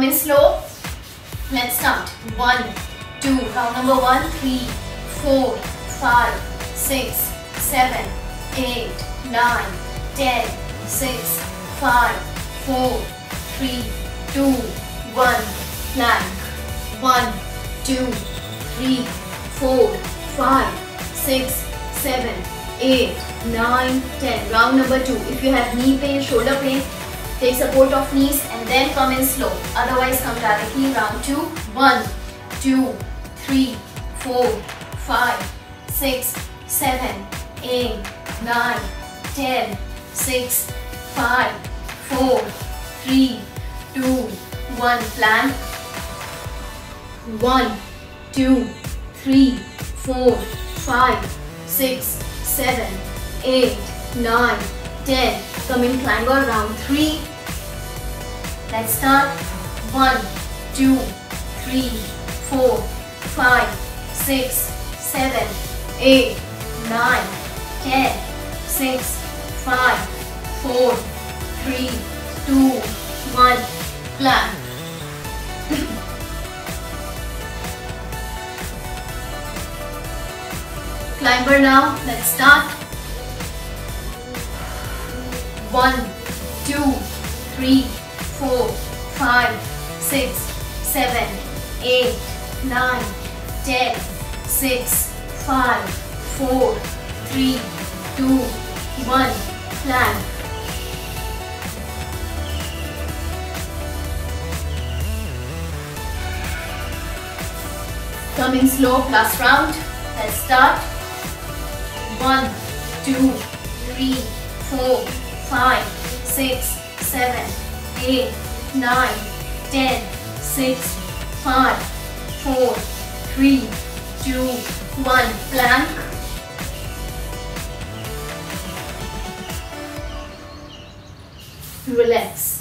Come in slow. Let's start. One, two, round number one, three, four, five, six, seven, eight, nine, ten, six, five, four, three, two, one. Plank. One, two, three, four, five, six, seven, eight, nine, ten. Round number two. If you have knee pain, shoulder pain, Take support of knees and then come in slow. Otherwise come directly round to 1, 2, 3, 4, 5, 6, 7, 8, 9, 10, 6, 5, 4, 3, 2, Plank. 1, 2, 3, 4, 5, 6, 7, 8, 9, 10, Swimming climber round 3. Let's start. 1, 2, 3, 4, 5, 6, 7, 8, 9, 10, 6, 5, 4, 3, 2, 1. Clap. Climber now. Let's start. One, two, three, four, five, six, seven, eight, nine, ten, six, five, four, three, two, one. Plank. Coming slow, last round. Let's start. One, two, three, four, five, six, seven, eight, nine, ten, six, five, four, three, two, one. Plank. Relax.